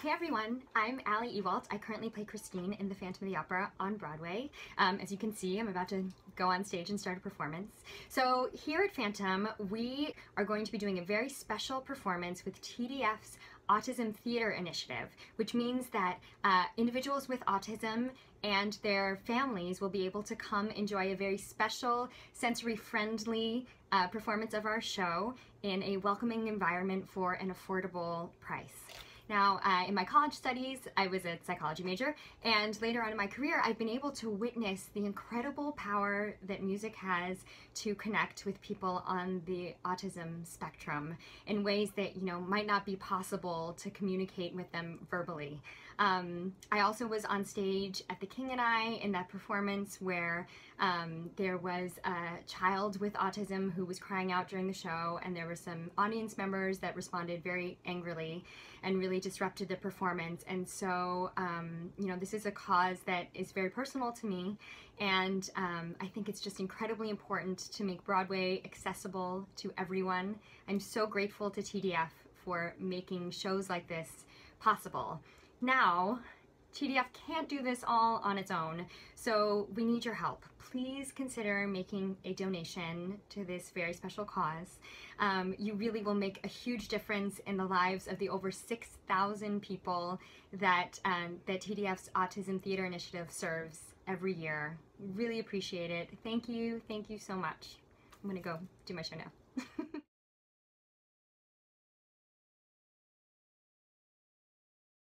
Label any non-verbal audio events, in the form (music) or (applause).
Hey everyone, I'm Ali Ewoldt. I currently play Christine in The Phantom of the Opera on Broadway. Um, as you can see, I'm about to go on stage and start a performance. So here at Phantom, we are going to be doing a very special performance with TDF's Autism Theater Initiative, which means that uh, individuals with autism and their families will be able to come enjoy a very special, sensory-friendly uh, performance of our show in a welcoming environment for an affordable price. Now, uh, in my college studies, I was a psychology major, and later on in my career, I've been able to witness the incredible power that music has to connect with people on the autism spectrum in ways that, you know, might not be possible to communicate with them verbally. Um, I also was on stage at The King and I in that performance where um, there was a child with autism who was crying out during the show, and there were some audience members that responded very angrily and really disrupted the performance. And so, um, you know, this is a cause that is very personal to me, and um, I think it's just incredibly important to make Broadway accessible to everyone. I'm so grateful to TDF for making shows like this possible. Now, TDF can't do this all on its own, so we need your help. Please consider making a donation to this very special cause. Um, you really will make a huge difference in the lives of the over 6,000 people that, um, that TDF's Autism Theater Initiative serves every year. Really appreciate it. Thank you, thank you so much. I'm gonna go do my show now. (laughs)